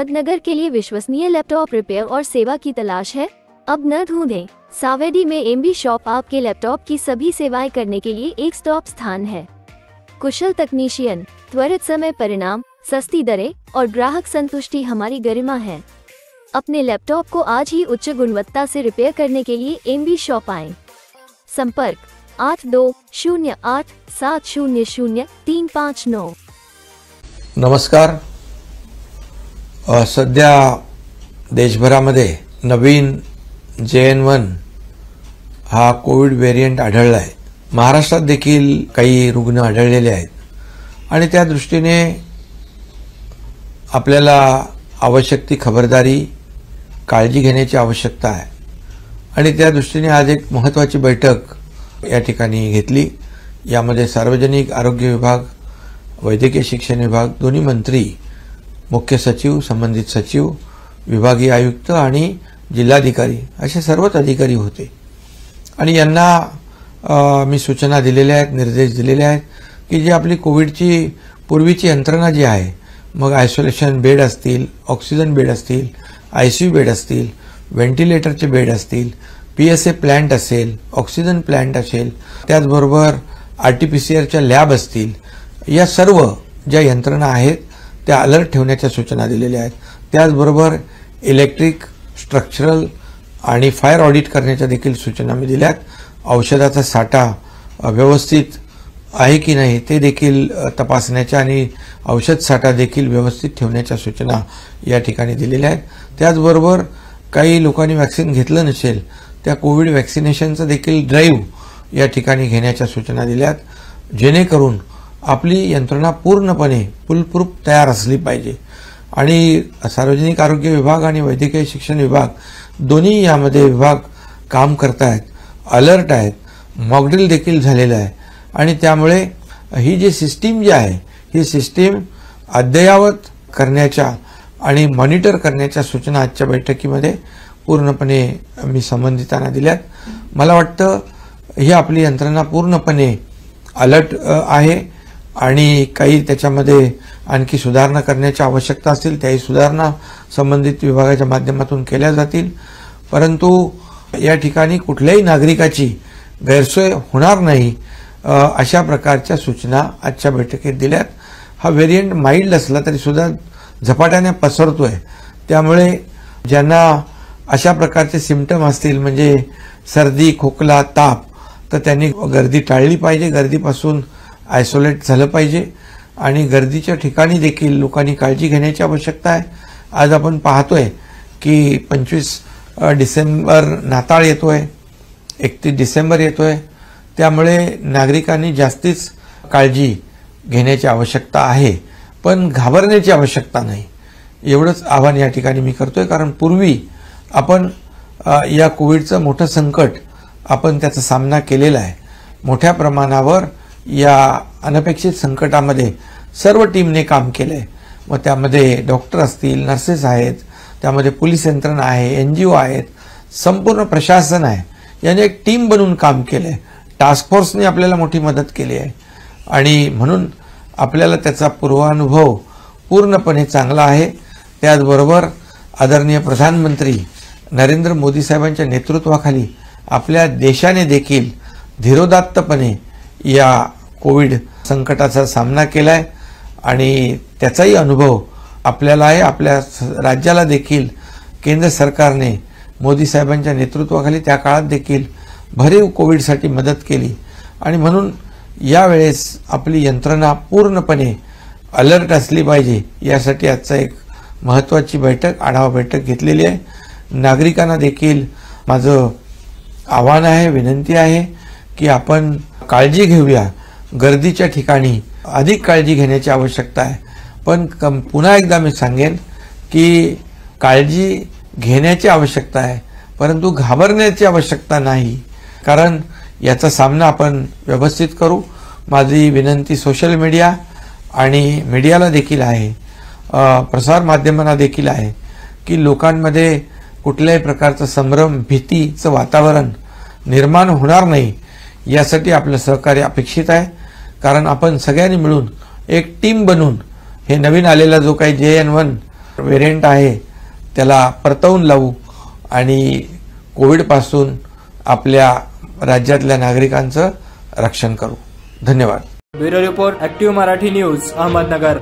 अहमदनगर के लिए विश्वसनीय laptop repair और सेवा की तलाश है। अब न ढूंढें। सावेडी में एमबी शॉप आपके लैपटॉप की सभी सेवाएँ करने के लिए एक स्टॉप स्थान है। कुशल तकनीशियन, त्वरित समय परिणाम, सस्ती दरें और ग्राहक संतुष्टि हमारी गरिमा है। अपने लैपटॉप को आज ही उच्च गुणवत्ता से रिपेयर करने के लिए एमबी शॉप आए। संपर्क आठ दो शून्य आठ सात शून्य शून्य तीन पाँच नौ। नमस्कार सध्या देशभरामध्ये नवीन जे एन वन हा कोविड व्हेरियंट आढळला आहे महाराष्ट्रात देखील काही रुग्ण आढळलेले आहेत. आणि त्या दृष्टीने आपल्याला आवश्यक ती खबरदारी काळजी घेण्याची आवश्यकता आहे. आणि त्या दृष्टीने आज एक महत्त्वाची बैठक या ठिकाणी घेतली. यामध्ये सार्वजनिक आरोग्य विभाग वैद्यकीय शिक्षण विभाग दोन्ही मंत्री मुख्य सचिव संबंधित सचिव विभागीय आयुक्त आणि जिल्हाधिकारी असे सर्वच अधिकारी होते. आणि यांना मी सूचना दिलेल्या आहेत निर्देश दिलेले आहेत की जी आपली कोविडची पूर्वीची यंत्रणा जी आहे मग आयसोलेशन बेड असतील ऑक्सिजन बेड असतील आय सी यू बेड असतील व्हेंटिलेटरचे बेड असतील पी एस ए प्लॅन्ट असेल ऑक्सिजन प्लॅन्ट असेल त्याचबरोबर आर टी पी सी आरच्या लॅब असतील या सर्व ज्या यंत्रणा आहेत त्या अलर्ट ठेवण्याच्या सूचना दिलेल्या आहेत. त्याचबरोबर इलेक्ट्रिक स्ट्रक्चरल आणि फायर ऑडिट करण्याच्या देखील सूचना मी दिल्यात. औषधाचा साठा व्यवस्थित आहे की नाही ते देखील तपासण्याच्या आणि औषध साठा देखील व्यवस्थित ठेवण्याच्या सूचना या ठिकाणी दिलेल्या आहेत. त्याचबरोबर काही लोकांनी वॅक्सिन घेतलं नसेल त्या कोविड वॅक्सिनेशनचं देखील ड्राईव्ह या ठिकाणी घेण्याच्या सूचना दिल्यात. जेणेकरून आपली यंत्रणा पूर्णपणे फुलप्रूफ तयार असली पाहिजे. आणि सार्वजनिक आरोग्य विभाग आणि वैद्यकीय शिक्षण विभाग दोन्ही यामध्ये विभाग काम करत आहेत अलर्ट आहेत मॉकड्रिल देखील झालेलं आहे. आणि त्यामुळे ही जी सिस्टीम जी आहे ही सिस्टीम अद्ययावत करण्याच्या आणि मॉनिटर करण्याच्या सूचना आजच्या बैठकीमध्ये पूर्णपणे मी संबंधितांना दिल्यात. मला वाटतं ही आपली यंत्रणा पूर्णपणे अलर्ट आहे. आणि काही त्याच्यामध्ये आणखी सुधारणा करण्याची आवश्यकता असतील त्याही सुधारणा संबंधित विभागाच्या माध्यमातून केल्या जातील. परंतु या ठिकाणी कुठल्याही नागरिकाची गैरसोय होणार नाही अशा प्रकारच्या सूचना आजच्या बैठकीत दिल्यात. हा व्हेरियंट माइल्ड असला तरी सुद्धा झपाट्याने पसरतोय. त्यामुळे ज्यांना अशा प्रकारचे सिमटम असतील म्हणजे सर्दी खोकला ताप तर त्यांनी गर्दी टाळली पाहिजे. गर्दीपासून आयसोलेट झालं पाहिजे. आणि गर्दीच्या ठिकाणी देखील लोकांनी काळजी घेण्याची आवश्यकता आहे. आज आपण पाहतोय की पंचवीस डिसेंबर नाताळ येतोय एकतीस डिसेंबर येतोय. त्यामुळे नागरिकांनी जास्तीच काळजी घेण्याची आवश्यकता आहे. पण घाबरण्याची आवश्यकता नाही. एवढंच आव्हान या ठिकाणी मी करतोय. कारण पूर्वी आपण या कोविडचं मोठं संकट आपण त्याचा सामना केलेला आहे. मोठ्या प्रमाणावर या अनपेक्षित संकटामध्ये सर्व टीमने काम केलं आहे मग त्यामध्ये डॉक्टर असतील नर्सेस आहेत त्यामध्ये पोलीस यंत्रणा आहे एन जी ओ आहेत संपूर्ण प्रशासन आहे. याने एक टीम बनवून काम केलं आहे टास्क फोर्सने आपल्याला मोठी मदत केली आहे. आणि म्हणून आपल्याला त्याचा पूर्वानुभव पूर्णपणे चांगला आहे. त्याचबरोबर आदरणीय प्रधानमंत्री नरेंद्र मोदी साहेबांच्या नेतृत्वाखाली आपल्या देशाने देखील धीरोदात्तपणे या कोविड संकटाचा सामना केला आहे आणि त्याचाही अनुभव आपल्याला आहे. आपल्या स- राज्याला देखील केंद्र सरकारने मोदी साहेबांच्या नेतृत्वाखाली त्या काळात देखील भरीव कोविडसाठी मदत केली. आणि म्हणून यावेळेस आपली यंत्रणा पूर्णपणे अलर्ट असली पाहिजे यासाठी आजचा एक महत्त्वाची बैठक आढावा बैठक घेतलेली आहे. नागरिकांना देखील माझं आव्हान आहे विनंती आहे की आपण काळजी घेऊया. गर्दीच्या ठिकाणी अधिक काळजी घेण्याची आवश्यकता आहे. पण कम पुन्हा एकदा मी सांगेन की काळजी घेण्याची आवश्यकता आहे. परंतु घाबरण्याची आवश्यकता नाही. कारण याचा सामना आपण व्यवस्थित करू. माझी विनंती सोशल मीडिया आणि मीडियाला देखील आहे. प्रसारमाध्यमांना प्रसार माध्यमांना देखील आहे की लोकांमध्ये कुठल्याही प्रकारचं संभ्रम भीतीचं वातावरण निर्माण होणार नाही. यासाठी आपलं सहकार्य अपेक्षित आहे. कारण आपण सगळ्यांनी मिळून एक टीम बनून हे नवीन आलेला जो काही जे एन वन व्हेरियंट आहे त्याला परतवून लावू आणि कोविडपासून आपल्या राज्यातल्या नागरिकांचं रक्षण करू. धन्यवाद. Bureau report active Marathi news Ahmednagar.